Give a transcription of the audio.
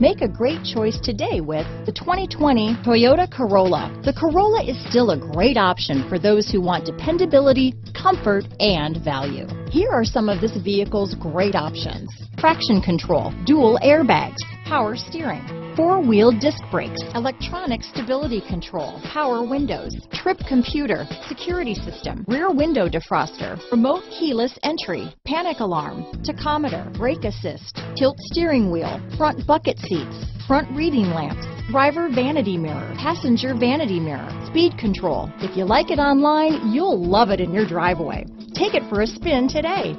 Make a great choice today with the 2020 Toyota Corolla. The Corolla is still a great option for those who want dependability, comfort, and value. Here are some of this vehicle's great options. Traction control, dual airbags, power steering, four-wheel disc brakes, electronic stability control, power windows, trip computer, security system, rear window defroster, remote keyless entry, panic alarm, tachometer, brake assist, tilt steering wheel, front bucket seats, front reading lamps, driver vanity mirror, passenger vanity mirror, speed control. If you like it online, you'll love it in your driveway. Take it for a spin today.